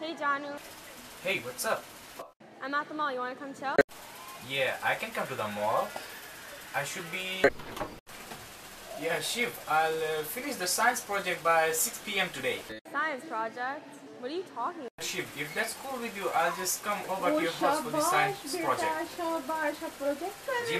Hey Janu, Hey, what's up? I'm at the mall. You want to come chill? Yeah, I can come to the mall. I should be. Yeah, Shiv, I'll uh, finish the science project by 6 pm today. Science project? What are you talking about? Shiv, if that's cool with you, I'll just come over to your house for the science project. Ji